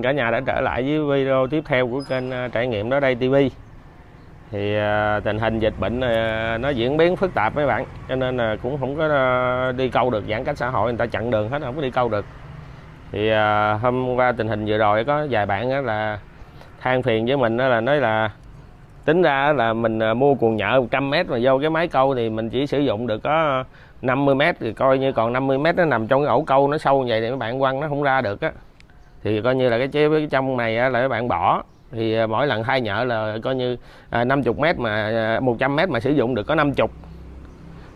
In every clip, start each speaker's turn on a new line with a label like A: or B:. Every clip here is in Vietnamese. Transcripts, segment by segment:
A: mừng cả nhà đã trở lại với video tiếp theo của kênh à, trải nghiệm đó đây TV thì à, tình hình dịch bệnh à, nó diễn biến phức tạp mấy bạn cho nên là cũng không có à, đi câu được giãn cách xã hội người ta chặn đường hết không có đi câu được. Thì à, hôm qua tình hình vừa rồi có vài bạn á là than phiền với mình đó là nói là tính ra là mình à, mua cuồng nhợ 100 mét mà vô cái máy câu thì mình chỉ sử dụng được có 50 mét thì coi như còn 50 mét nó nằm trong cái ổ câu nó sâu như vậy thì mấy bạn quăng nó không ra được á thì coi như là cái chế cái trong này á, là các bạn bỏ. Thì à, mỗi lần thay nhợ là coi như à, 50 mét mà à, 100 mét mà sử dụng được có 50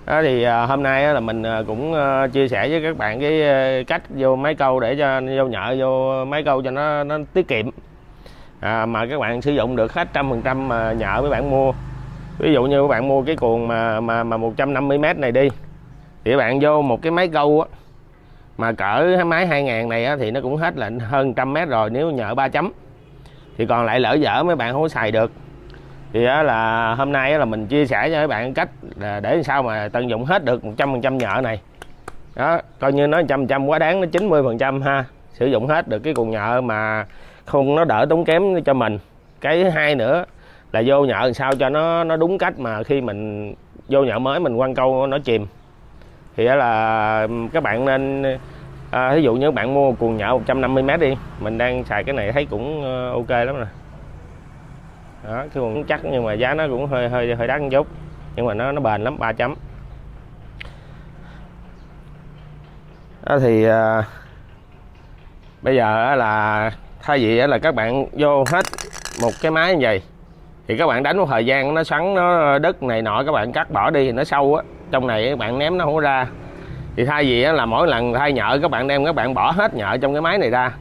A: đó thì hôm nay là mình cũng chia sẻ với các bạn cái cách vô máy câu để cho vô nhợ vô máy câu cho nó nó tiết kiệm. À, mà các bạn sử dụng được hết trăm phần trăm mà nhợ với bạn mua. Ví dụ như các bạn mua cái cuồng mà mà mà 150 mét này đi thì các bạn vô một cái máy câu á mà cỡ máy 2000 này á, thì nó cũng hết là hơn trăm mét rồi nếu nhỡ 3 chấm. Thì còn lại lỡ dở mấy bạn không có xài được. Thì á, là hôm nay á, là mình chia sẻ cho các bạn cách là để sao mà tận dụng hết được 100% nhợ này. Đó coi như nó trăm trăm quá đáng nó 90 phần trăm ha. Sử dụng hết được cái cuộn nhợ mà không nó đỡ tốn kém cho mình. Cái thứ hai nữa là vô nhợ sao cho nó nó đúng cách mà khi mình vô nhợ mới mình quăng câu nó chìm thì đó là các bạn nên à, ví dụ như bạn mua cuồng nhợ 150 m đi mình đang xài cái này thấy cũng ờ, ok lắm rồi. Đó cái cuồng chắc nhưng mà giá nó cũng hơi hơi hơi đắt một chút nhưng mà nó nó bền lắm 3 chấm. Đó thì à, bây giờ là thay vì là các bạn vô hết một cái máy như vậy thì các bạn đánh một thời gian, nó xoắn, nó đất này nọ, các bạn cắt bỏ đi thì nó sâu á. Trong này các bạn ném nó không ra. Thì thay vì á là mỗi lần thay nhợ, các bạn đem, các bạn bỏ hết nhợ trong cái máy này ra.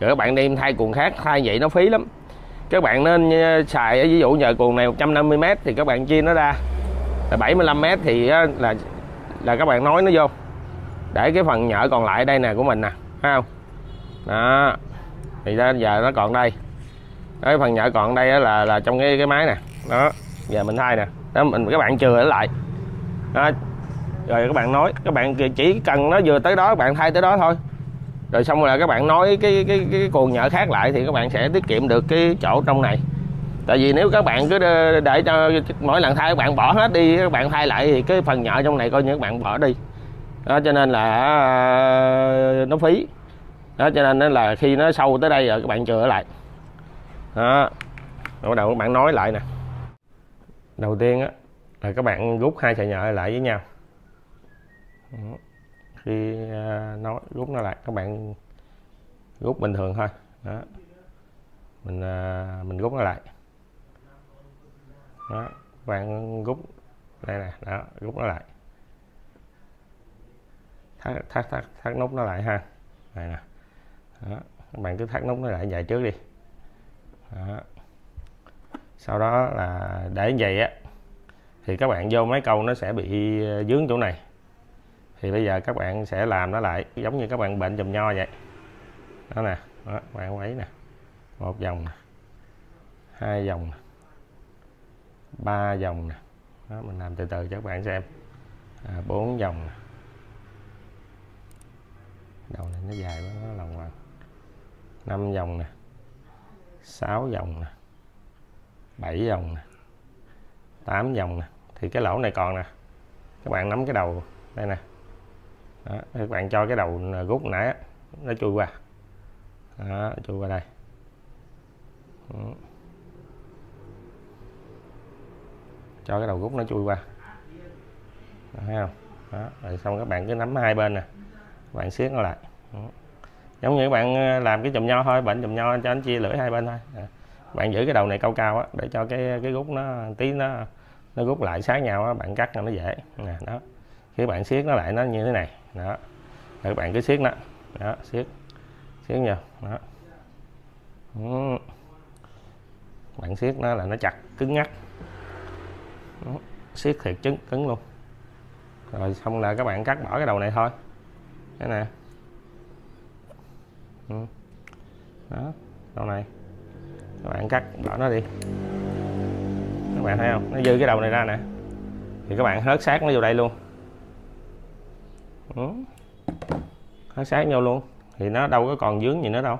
A: Rồi các bạn đem thay cuồng khác, thay vậy nó phí lắm. Các bạn nên ờ, xài, ví dụ nhờ cuồng này 150 m thì các bạn chia nó ra. Là 75 m thì á là là các bạn nói nó vô. Để cái phần nhợ còn lại đây nè của mình nè, thấy không? Đó. Thì ra giờ nó còn đây cái phần nhỏ còn đây là là trong cái cái máy nè đó giờ mình thay nè đó mình các bạn chừa nó lại đó. rồi các bạn nói các bạn chỉ cần nó vừa tới đó các bạn thay tới đó thôi rồi xong rồi là các bạn nói cái cái cái cuồng nhỏ khác lại thì các bạn sẽ tiết kiệm được cái chỗ trong này tại vì nếu các bạn cứ để, cho mỗi lần thay các bạn bỏ hết đi các bạn thay lại thì cái phần nhỏ trong này coi như các bạn bỏ đi đó cho nên là nó phí đó cho nên là khi nó sâu tới đây rồi các bạn chừa lại đó. Bắt đầu các bạn nói lại nè. Đầu tiên á, là các bạn rút hai sợi nhợ lại với nhau. Khi à, nói rút nó lại, các bạn rút bình thường thôi. Đó. Mình à, mình rút nó lại. Đó. Các bạn rút đây nè. Đó rút nó lại. Thắt thắt thắt thắt nút nó lại ha. Này nè. Đó. các bạn cứ thắt nút nó lại dài trước đi đó. sau đó là để như vậy á thì các bạn vô máy câu nó sẽ bị ờ, dướng chỗ này. Thì bây giờ các bạn sẽ làm nó lại giống như các bạn bệnh chùm nho vậy. Đó nè đó, bạn quấy nè. Một vòng nè hai vòng nè ba vòng nè. Đó, mình làm từ từ cho các bạn xem. À, bốn vòng nè. Đầu này nó dài quá nó lòng hoàng năm vòng nè sáu vòng nè bảy vòng nè tám vòng nè. Thì cái lỗ này còn nè. Các bạn nắm cái đầu đây nè. Đó, các bạn cho cái đầu rút nãy nó chui qua. Đó, chui qua đây. Đó. cho cái đầu rút nó chui qua. Đó, thấy không? Đó rồi xong các bạn cứ nắm hai bên nè. Các bạn siết nó lại. Đó giống như các bạn ờ, làm cái chùm nho thôi, bệnh chùm nho cho anh chia lưỡi hai bên thôi. À. bạn giữ cái đầu này cao cao á, để cho cái cái rút nó, tí nó nó rút lại sát nhau á, bạn cắt nó dễ. Nè đó. Khi bạn siết nó lại nó như thế này, đó. Rồi các bạn cứ siết nó, đó, siết siết vô, đó. Ừ. bạn siết nó là nó chặt, cứng ngắt. Đó. siết thiệt cứng cứng luôn. Rồi xong là các bạn cắt bỏ cái đầu này thôi. Cái nè ừ. đó đầu này? Các bạn cắt bỏ nó đi. Các bạn thấy không? Nó dư cái đầu này ra nè. Thì các bạn hớt sát nó vô đây luôn. Ừ. hớt sát vô luôn. Thì nó đâu có còn dướng gì nữa đâu.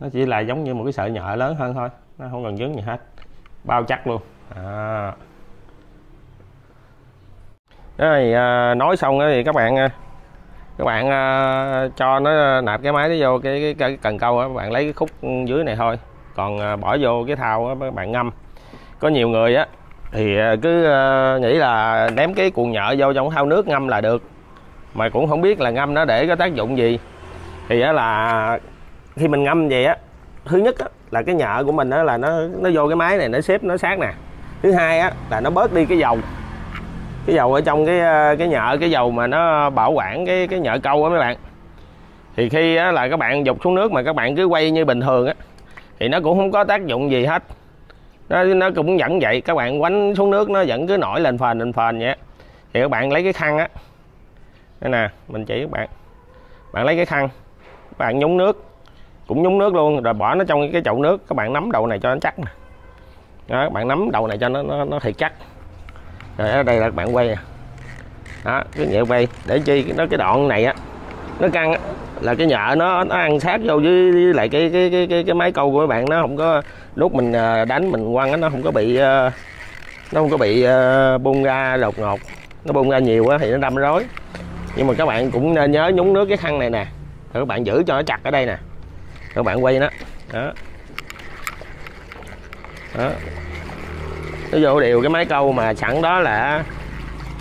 A: Nó chỉ là giống như một cái sợi nhợ lớn hơn thôi. Nó không cần dướng gì hết. Bao chắc luôn. À. rồi à, nói xong thì các bạn à, các bạn à, cho nó nạp cái máy nó vô cái, cái, cái cần câu á các bạn lấy cái khúc dưới này thôi. Còn à, bỏ vô cái thao đó, các bạn ngâm. Có nhiều người á thì à, cứ à, nghĩ là ném cái cuộn nhợ vô trong thao nước ngâm là được. Mà cũng không biết là ngâm nó để có tác dụng gì. Thì á là khi mình ngâm vậy á thứ nhất á, là cái nhợ của mình á là nó nó vô cái máy này nó xếp nó sát nè. Thứ hai á là nó bớt đi cái dầu cái dầu ở trong cái ờ, cái nhợ cái dầu mà nó bảo quản cái cái nhợ câu á mấy bạn. Thì khi á, là các bạn dục xuống nước mà các bạn cứ quay như bình thường á thì nó cũng không có tác dụng gì hết. Nó nó cũng vẫn vậy các bạn quánh xuống nước nó vẫn cứ nổi lên phền lên phền vậy thì các bạn lấy cái khăn á. Đây nè mình chỉ các bạn. Bạn lấy cái khăn các bạn nhúng nước cũng nhúng nước luôn rồi bỏ nó trong cái chậu nước các bạn nắm đầu này cho nó chắc nè. Đó, các bạn nắm đầu này cho nó nó, nó thiệt chắc rồi ở đây là các bạn quay nè. Đó cứ nhẹ quay. Để chi? Nó cái đoạn này á nó căng á. Là cái nhợ nó nó ăn sát vô với, với lại cái cái cái cái cái máy câu của các bạn. Nó không có lúc mình à, đánh mình quăng á nó không có bị à, nó không có bị à, bung ra đột ngột. Nó bung ra nhiều á thì nó đâm rối. Nhưng mà các bạn cũng nên nhớ nhúng nước cái khăn này nè. Rồi các bạn giữ cho nó chặt ở đây nè. Các bạn quay nó. Đó. Đó nó vô đều cái máy câu mà sẵn đó là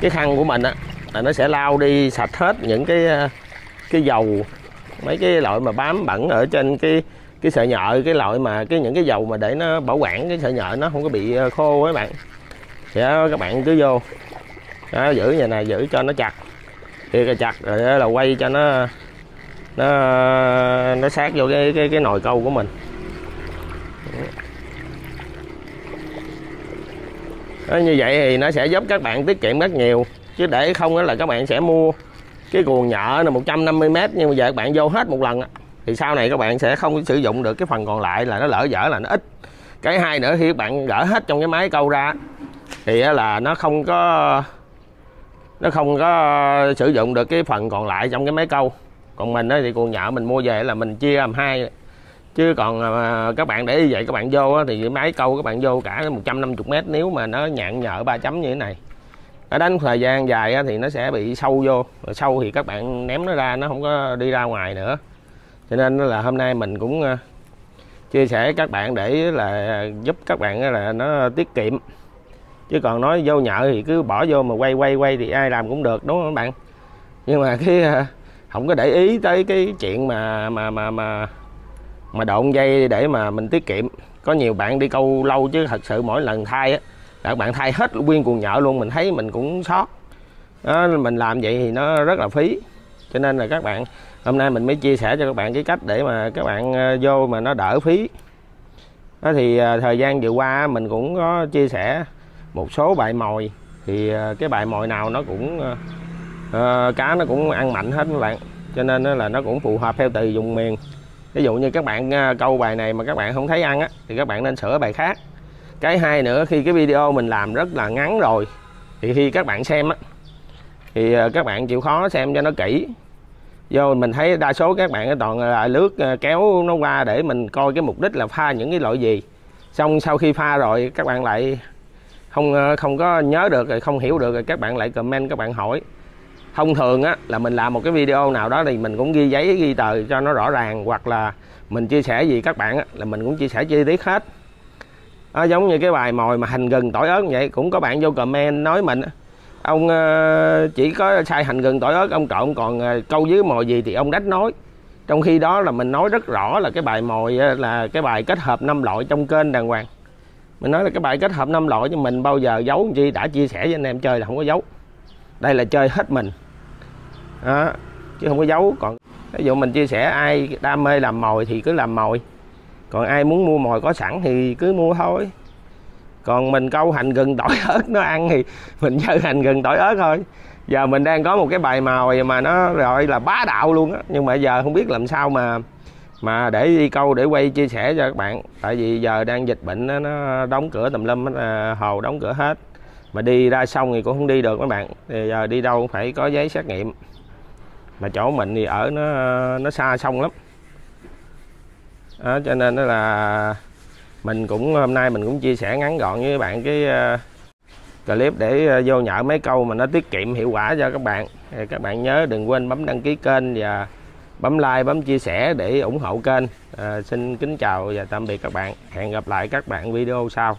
A: cái khăn của mình á là nó sẽ lau đi sạch hết những cái ờ, cái dầu mấy cái loại mà bám bẩn ở trên cái cái sợi nhợ cái loại mà cái những cái dầu mà để nó bảo quản cái sợi nhợ nó không có bị ờ, khô các bạn. Thì đó, các bạn cứ vô. Đó, giữ như này giữ cho nó chặt. Thì chặt rồi là quay cho nó nó nó sát vô cái cái cái nồi câu của mình. Đó, như vậy thì nó sẽ giúp các bạn tiết kiệm rất nhiều chứ để không đó là các bạn sẽ mua cái guồng nhợ là 150 m nhưng bây giờ các bạn vô hết một lần thì sau này các bạn sẽ không sử dụng được cái phần còn lại là nó lỡ dở là nó ít. Cái hai nữa khi các bạn gỡ hết trong cái máy câu ra thì là nó không có nó không có sử dụng được cái phần còn lại trong cái máy câu. Còn mình thì cuồng nhợ mình mua về là mình chia làm hai chứ còn à, các bạn để như vậy các bạn vô thì máy câu các bạn vô cả 150 mét nếu mà nó nhạn nhợ ba chấm như thế này. Ở đánh thời gian dài thì nó sẽ bị sâu vô rồi sâu thì các bạn ném nó ra nó không có đi ra ngoài nữa. Cho nên là hôm nay mình cũng à, chia sẻ các bạn để là giúp các bạn là nó tiết kiệm. Chứ còn nói vô nhợ thì cứ bỏ vô mà quay quay quay thì ai làm cũng được đúng không các bạn? Nhưng mà cái à, không có để ý tới cái chuyện mà mà mà mà mà độn dây để mà mình tiết kiệm. Có nhiều bạn đi câu lâu chứ thật sự mỗi lần thay á các bạn thay hết nguyên cuồng nhợ luôn mình thấy mình cũng sót. Đó, mình làm vậy thì nó rất là phí. Cho nên là các bạn hôm nay mình mới chia sẻ cho các bạn cái cách để mà các bạn ờ, vô mà nó đỡ phí. Đó thì ờ, thời gian vừa qua mình cũng có chia sẻ một số bài mồi. Thì ờ, cái bài mồi nào nó cũng uh, cá nó cũng ăn mạnh hết các bạn. Cho nên là nó cũng phù hợp theo từ vùng miền ví dụ như các bạn à, câu bài này mà các bạn không thấy ăn á, thì các bạn nên sửa bài khác. Cái hai nữa, khi cái video mình làm rất là ngắn rồi, thì khi các bạn xem á, thì à, các bạn chịu khó xem cho nó kỹ. Vô mình thấy đa số các bạn toàn là lướt à, kéo nó qua để mình coi cái mục đích là pha những cái loại gì. Xong sau khi pha rồi, các bạn lại không không có nhớ được, rồi không hiểu được, rồi các bạn lại comment, các bạn hỏi thông thường á là mình làm một cái video nào đó thì mình cũng ghi giấy ghi tờ cho nó rõ ràng hoặc là mình chia sẻ gì các bạn á, là mình cũng chia sẻ chi tiết hết. À, giống như cái bài mồi mà hành gừng tỏi ớt vậy cũng có bạn vô comment nói mình ông ờ, chỉ có sai hành gừng tỏi ớt ông trộn còn ờ, câu dưới mồi gì thì ông đách nói. Trong khi đó là mình nói rất rõ là cái bài mồi là cái bài kết hợp năm loại trong kênh đàng hoàng. Mình nói là cái bài kết hợp năm loại cho mình bao giờ giấu chi đã chia sẻ với anh em chơi là không có giấu. Đây là chơi hết mình đó, chứ không có giấu. Còn ví dụ mình chia sẻ ai đam mê làm mồi thì cứ làm mồi. Còn ai muốn mua mồi có sẵn thì cứ mua thôi. Còn mình câu hành gừng tỏi ớt nó ăn thì mình chơi hành gừng tỏi ớt thôi. Giờ mình đang có một cái bài mồi mà nó gọi là bá đạo luôn á. Nhưng mà giờ không biết làm sao mà mà để đi câu để quay chia sẻ cho các bạn. Tại vì giờ đang dịch bệnh đó, nó đóng cửa tùm lum à, hồ đóng cửa hết. Mà đi ra sông thì cũng không đi được các bạn. Thì giờ đi đâu cũng phải có giấy xét nghiệm mà chỗ mình thì ở nó nó xa sông lắm. Đó, cho nên đó là mình cũng hôm nay mình cũng chia sẻ ngắn gọn với các bạn cái ờ, clip để ờ, vô nhở mấy câu mà nó tiết kiệm hiệu quả cho các bạn. Thì các bạn nhớ đừng quên bấm đăng ký kênh và bấm like bấm chia sẻ để ủng hộ kênh. À, xin kính chào và tạm biệt các bạn. Hẹn gặp lại các bạn video sau.